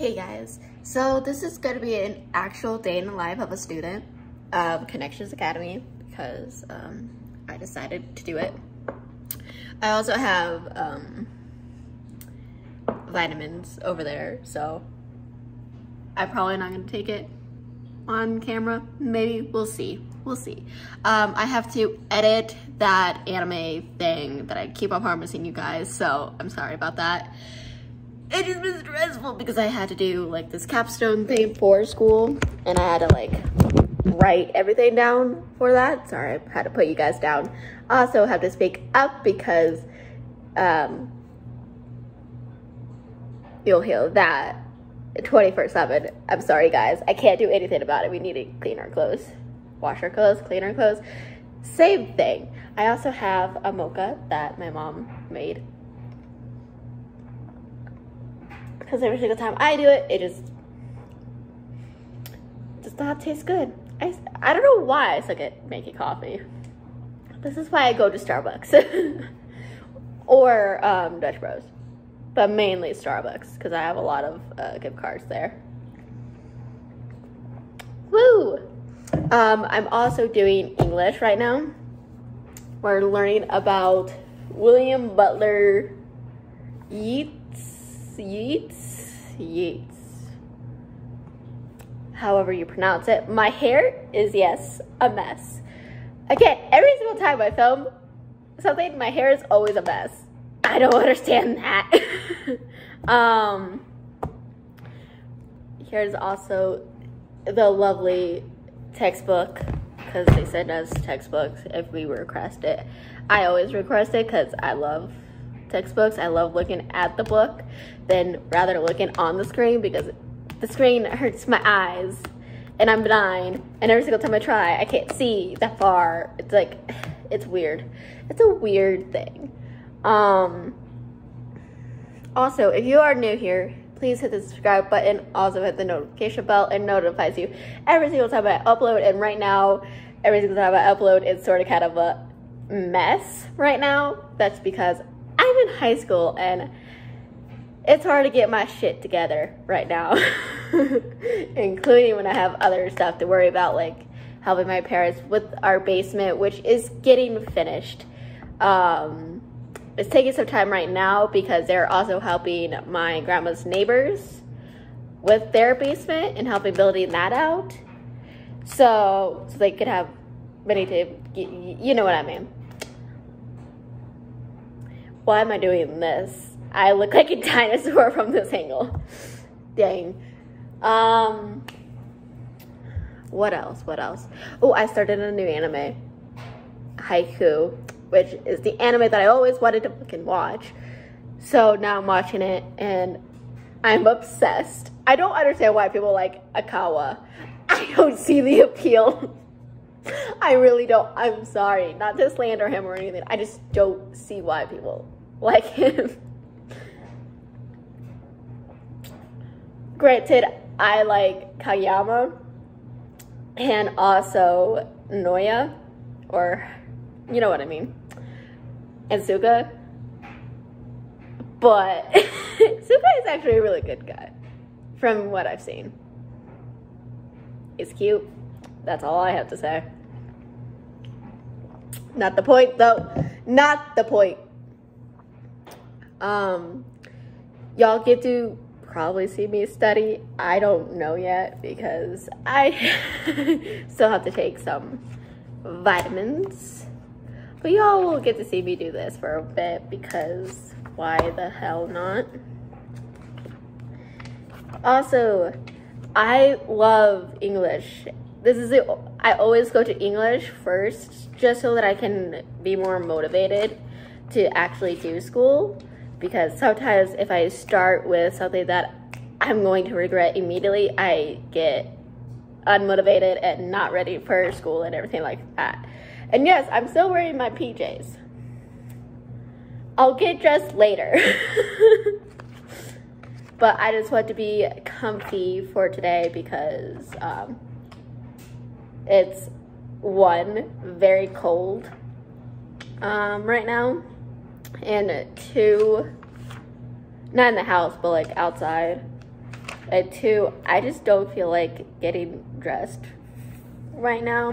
Hey guys, so this is going to be an actual day in the life of a student of Connections Academy because um, I decided to do it. I also have um, vitamins over there, so I'm probably not going to take it on camera. Maybe, we'll see. We'll see. Um, I have to edit that anime thing that I keep on promising you guys, so I'm sorry about that it just been stressful because I had to do like this capstone thing for school and I had to like write everything down for that. Sorry, I had to put you guys down. Also have to speak up because um, you'll hear that 24 7. I'm sorry guys, I can't do anything about it. We need to clean our clothes, wash our clothes, clean our clothes. Same thing. I also have a mocha that my mom made because every single time I do it, it just does not taste good. I, I don't know why I suck at making coffee. This is why I go to Starbucks or um, Dutch Bros, but mainly Starbucks because I have a lot of uh, gift cards there. Woo! Um, I'm also doing English right now. We're learning about William Butler Yeats Yeats, Yeats, however you pronounce it. My hair is, yes, a mess. Again, every single time I film something, my hair is always a mess. I don't understand that. um, here's also the lovely textbook because they send us textbooks if we request it. I always request it because I love textbooks. I love looking at the book than rather looking on the screen because the screen hurts my eyes and I'm blind and every single time I try I can't see that far. It's like it's weird. It's a weird thing. Um also, if you are new here, please hit the subscribe button. Also hit the notification bell. It notifies you every single time I upload. And right now, every single time I upload, it's sort of kind of a mess right now. That's because I'm in high school and it's hard to get my shit together right now, including when I have other stuff to worry about, like helping my parents with our basement, which is getting finished. Um, it's taking some time right now because they're also helping my grandma's neighbors with their basement and helping building that out. So, so they could have many to, you know what I mean why am I doing this? I look like a dinosaur from this angle. Dang. Um, what else? What else? Oh, I started a new anime, Haikyuu, which is the anime that I always wanted to fucking watch. So now I'm watching it and I'm obsessed. I don't understand why people like Oikawa. I don't see the appeal. I really don't. I'm sorry. Not to slander him or anything. I just don't see why people like him. Granted, I like Kageyama and also Noya, or you know what I mean, and Suga. But Suga is actually a really good guy from what I've seen. He's cute. That's all I have to say. Not the point, though. Not the point. Um, y'all get to probably see me study. I don't know yet because I still have to take some vitamins. But y'all will get to see me do this for a bit because why the hell not? Also, I love English. This is it. I always go to English first just so that I can be more motivated to actually do school because sometimes if I start with something that I'm going to regret immediately, I get unmotivated and not ready for school and everything like that. And yes, I'm still wearing my PJs. I'll get dressed later. but I just want to be comfy for today because um, it's one, very cold um, right now and two, not in the house, but like outside. And two, I just don't feel like getting dressed right now.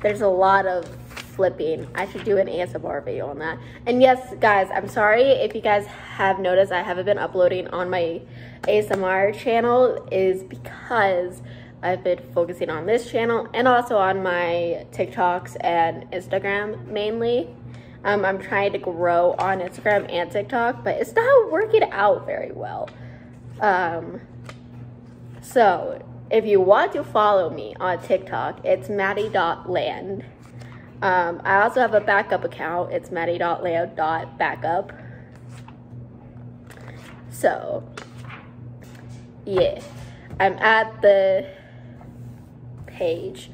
There's a lot of flipping. I should do an ASMR video on that. And yes, guys, I'm sorry if you guys have noticed I haven't been uploading on my ASMR channel is because I've been focusing on this channel and also on my TikToks and Instagram mainly. Um, I'm trying to grow on Instagram and TikTok, but it's not working out very well. Um, so if you want to follow me on TikTok, it's madi.land. Um, I also have a backup account. It's madi.land.backup. So, yeah, I'm at the page.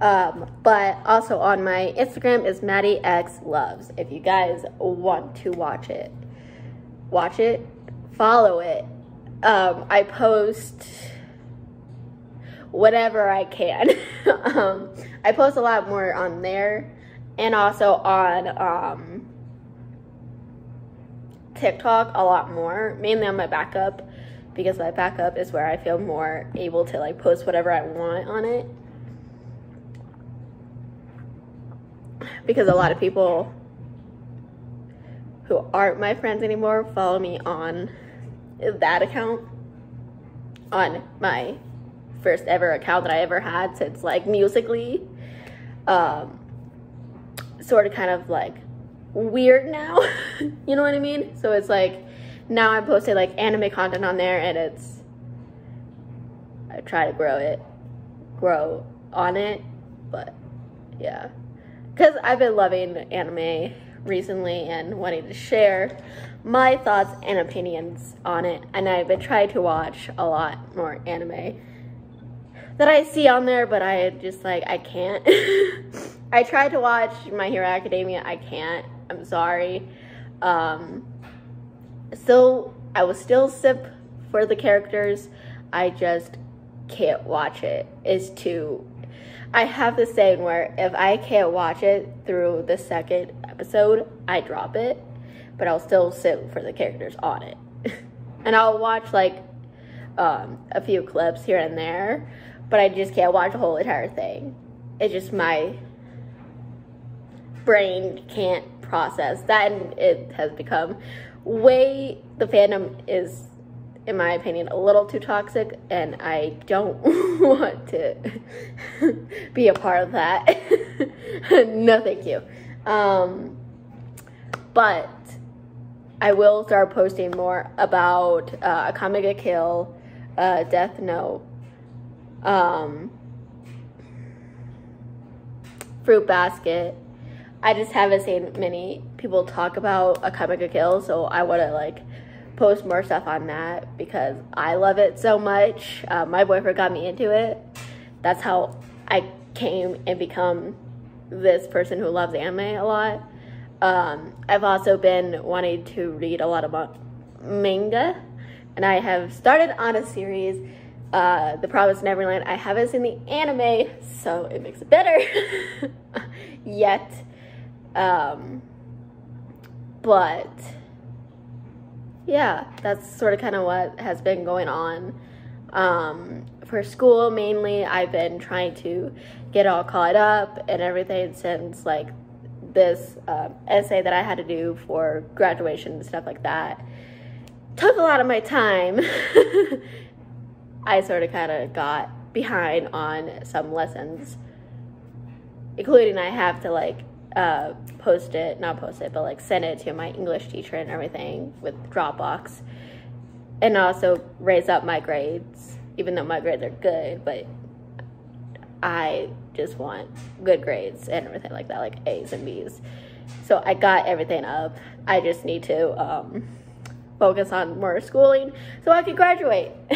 Um, but also on my Instagram is Madi X Loves. If you guys want to watch it, watch it, follow it. Um, I post whatever I can. um, I post a lot more on there and also on um, TikTok a lot more, mainly on my backup because my backup is where I feel more able to like post whatever I want on it. Because a lot of people who aren't my friends anymore follow me on that account on my first ever account that I ever had since like Musical.ly. Um, sort of kind of like weird now. you know what I mean? So it's like now I'm posting like anime content on there and it's I try to grow it, grow on it, but yeah. Cuz I've been loving anime recently and wanting to share my thoughts and opinions on it and I've been trying to watch a lot more anime that I see on there, but I just like, I can't. I tried to watch My Hero Academia. I can't. I'm sorry. Um, still, I was still sip for the characters. I just can't watch it. It's too. I have this saying where if I can't watch it through the second episode, I drop it, but I'll still sit for the characters on it. and I'll watch like um, a few clips here and there, but I just can't watch the whole entire thing. It's just my brain can't process that and it has become way the fandom is in my opinion a little too toxic and I don't want to be a part of that no thank you um, but I will start posting more about uh, Akame ga Kill, uh, Death Note, um, fruit basket. I just haven't seen many people talk about Akame ga Kill, so I want to like post more stuff on that because I love it so much. Uh, my boyfriend got me into it. That's how I came and become this person who loves anime a lot. Um, I've also been wanting to read a lot of manga, and I have started on a series uh, The Promised Neverland. I haven't seen the anime, so it makes it better yet. Um, but yeah, that's sort of kind of what has been going on. Um, for school, mainly, I've been trying to get all caught up and everything since like this uh, essay that I had to do for graduation and stuff like that. Took a lot of my time I sort of kind of got behind on some lessons, including I have to like uh, post it, not post it, but like send it to my English teacher and everything with Dropbox, and also raise up my grades, even though my grades are good, but I just want good grades and everything like that, like A's and B's. So I got everything up. I just need to um, focus on more schooling so I can graduate.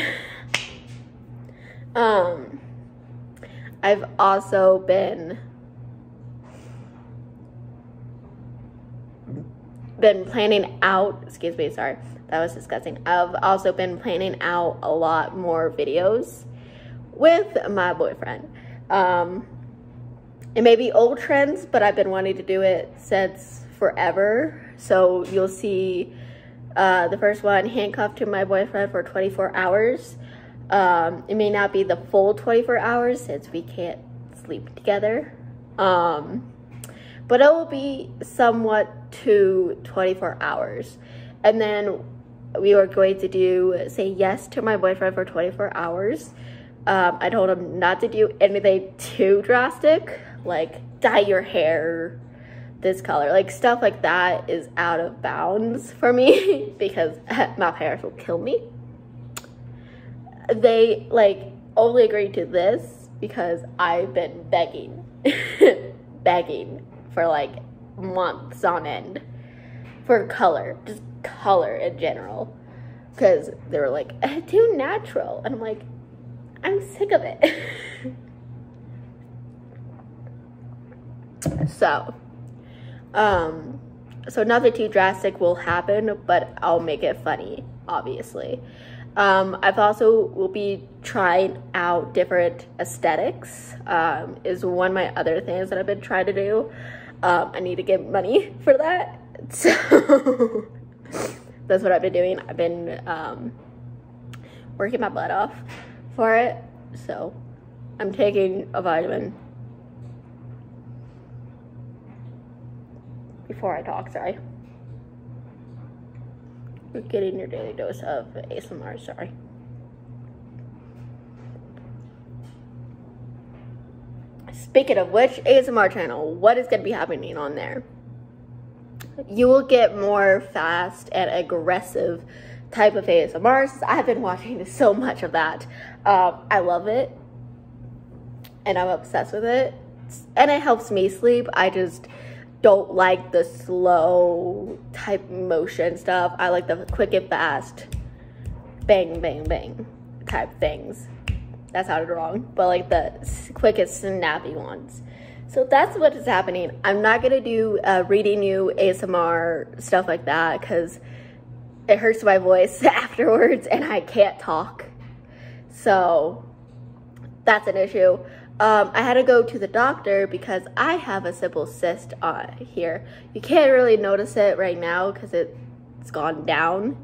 Um, I've also been been planning out, excuse me, sorry, that was disgusting. I've also been planning out a lot more videos with my boyfriend. Um, it may be old trends, but I've been wanting to do it since forever. So you'll see uh, the first one, handcuffed to my boyfriend for 24 hours. Um, it may not be the full 24 hours since we can't sleep together. Um, but it will be somewhat to 24 hours. And then we are going to do say yes to my boyfriend for 24 hours. Um, I told him not to do anything too drastic, like dye your hair this color. Like stuff like that is out of bounds for me because my parents will kill me. They like only agreed to this because I've been begging, begging for like months on end for color, just color in general. Because they were like, too natural. And I'm like, I'm sick of it. so, um, so nothing too drastic will happen, but I'll make it funny, obviously. Um, I've also will be trying out different aesthetics. Um, is one of my other things that I've been trying to do. Um, I need to get money for that, so that's what I've been doing. I've been um, working my butt off for it, so I'm taking a vitamin before I talk, sorry. Getting your daily dose of ASMR, sorry. Speaking of which, ASMR channel, what is going to be happening on there? You will get more fast and aggressive type of ASMR. I've been watching so much of that. Um, I love it, and I'm obsessed with it, and it helps me sleep. I just don't like the slow type motion stuff. I like the quick and fast, bang, bang, bang type things. That sounded wrong, but like the quick and snappy ones. So that's what is happening. I'm not gonna do uh, reading you ASMR stuff like that because it hurts my voice afterwards and I can't talk. So that's an issue. Um, I had to go to the doctor because I have a simple cyst uh, here. You can't really notice it right now because it's gone down.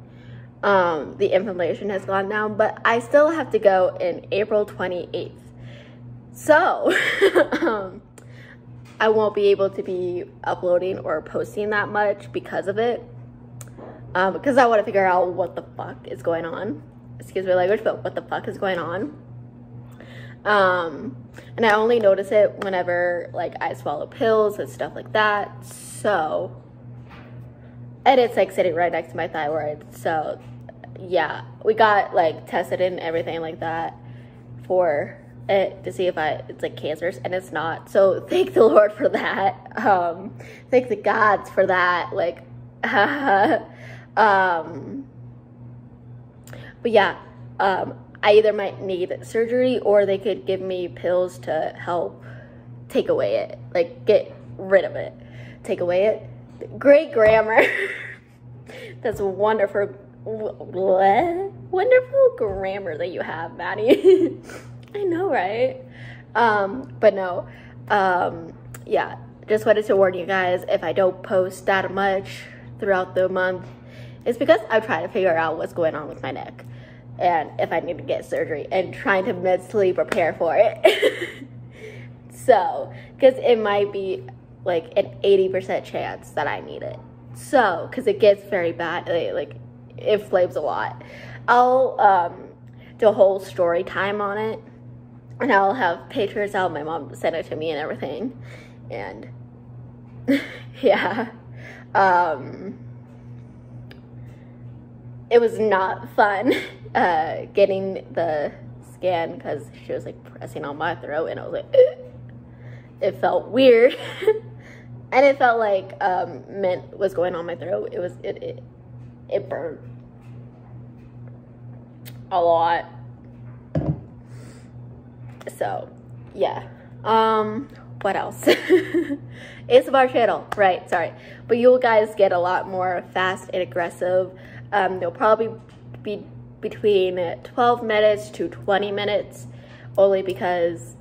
Um, the inflammation has gone down, but I still have to go in April 28th. So, um, I won't be able to be uploading or posting that much because of it. Um, because I want to figure out what the fuck is going on. Excuse my language, but what the fuck is going on. Um, and I only notice it whenever like I swallow pills and stuff like that. So, and it's like sitting right next to my thyroid. So, yeah, we got like tested and everything like that for it to see if I it's like cancerous, and it's not. So thank the Lord for that. Um, thank the gods for that. Like, um, but yeah, um, I either might need surgery or they could give me pills to help take away it, like get rid of it, take away it. Great grammar. That's wonderful, what? wonderful grammar that you have, Madi. I know, right? Um, but no, um, yeah, just wanted to warn you guys if I don't post that much throughout the month, it's because I'm trying to figure out what's going on with my neck and if I need to get surgery and trying to mentally prepare for it. so, because it might be like an 80% chance that I need it. So, because it gets very bad, it, like it flames a lot. I'll um, do a whole story time on it and I'll have pictures out. My mom sent it to me and everything. And yeah. Um, it was not fun uh, getting the scan because she was like pressing on my throat and I was like, it felt weird. and it felt like um, mint was going on my throat. It was, it, it, it burned a lot. So, yeah. Um, what else? it's our channel, right? Sorry, but you guys get a lot more fast and aggressive um, they'll probably be between 12 minutes to 20 minutes only because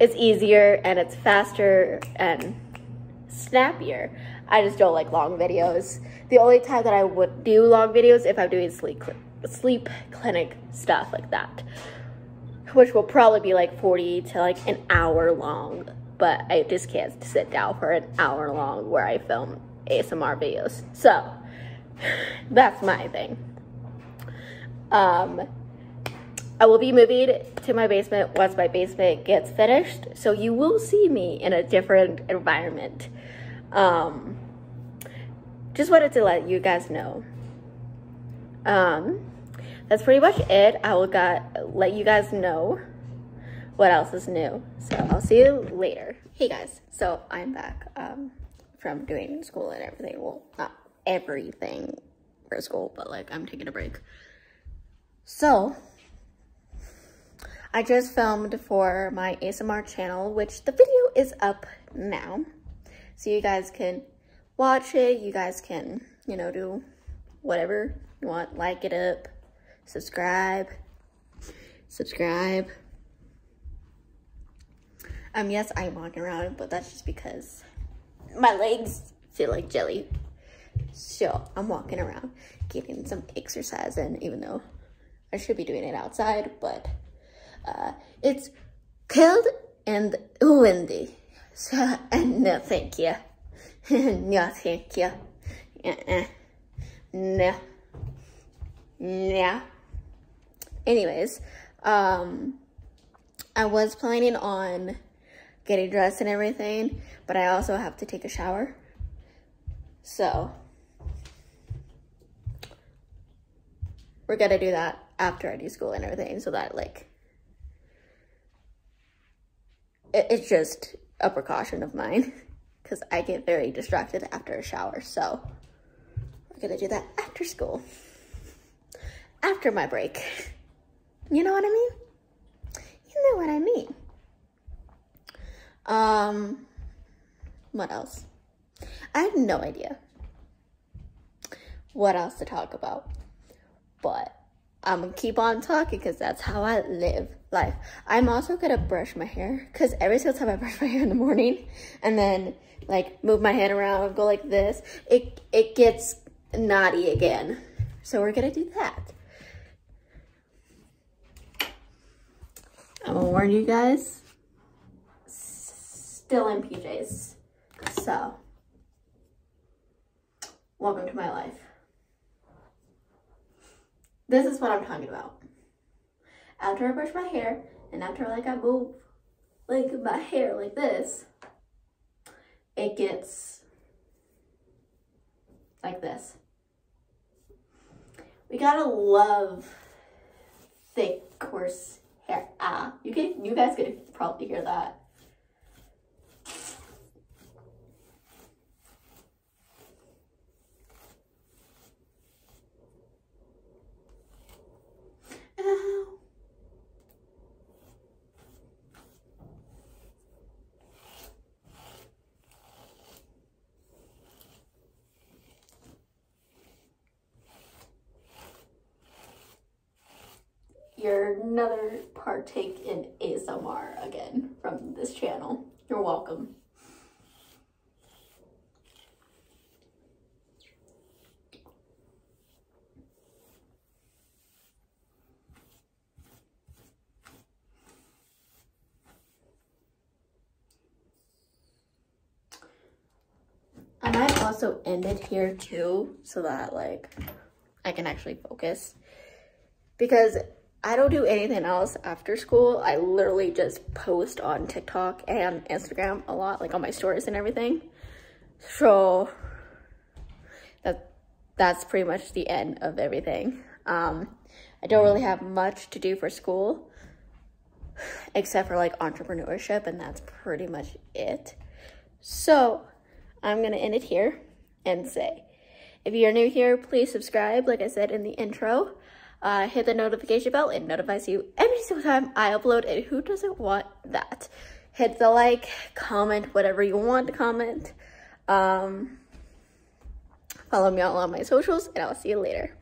it's easier and it's faster and snappier. I just don't like long videos. The only time that I would do long videos if I'm doing sleep sleep clinic stuff like that, which will probably be like 40 to like an hour long. But I just can't sit down for an hour long where I film ASMR videos. So that's my thing. Um, I will be moving to my basement once my basement gets finished. So you will see me in a different environment. Um, just wanted to let you guys know. Um, that's pretty much it. I will got, let you guys know what else is new. So I'll see you later. Hey guys, so I'm back um, from doing school and everything. Well, not everything for school, but like I'm taking a break. So, I just filmed for my ASMR channel, which the video is up now. So you guys can watch it. You guys can, you know, do whatever you want. Like it up, subscribe, subscribe. Um, yes, I'm walking around, but that's just because my legs feel like jelly. So I'm walking around getting some exercise in, even though I should be doing it outside, but uh, it's cold and windy. So, no, thank you. no, thank you. Uh-uh. No. Yeah. Anyways, um, I was planning on getting dressed and everything, but I also have to take a shower. So, we're gonna do that after I do school and everything so that like, it, it's just a precaution of mine because I get very distracted after a shower. So we're gonna do that after school, after my break. You know what I mean? You know what I mean. Um, what else? I have no idea what else to talk about, but I'm gonna keep on talking because that's how I live life. I'm also gonna brush my hair because every single time I brush my hair in the morning and then like move my head around, go like this, it, it gets naughty again. So we're gonna do that. I'm gonna warn you guys, still in PJs. So, welcome to my life. This is what I'm talking about. After I brush my hair and after like I move like my hair like this, it gets like this. We gotta love thick, coarse hair. Ah, you can, you guys could probably hear that. You're another partake in ASMR again from this channel. You're welcome. I might also end it here too so that like I can actually focus because I don't do anything else after school. I literally just post on TikTok and Instagram a lot, like on my stories and everything. So that that's pretty much the end of everything. Um, I don't really have much to do for school except for like entrepreneurship and that's pretty much it. So I'm gonna end it here and say, if you're new here, please subscribe, like I said in the intro uh, hit the notification bell. It notifies you every single time I upload and who doesn't want that? Hit the like, comment, whatever you want to comment. Um, follow me all on my socials and I'll see you later.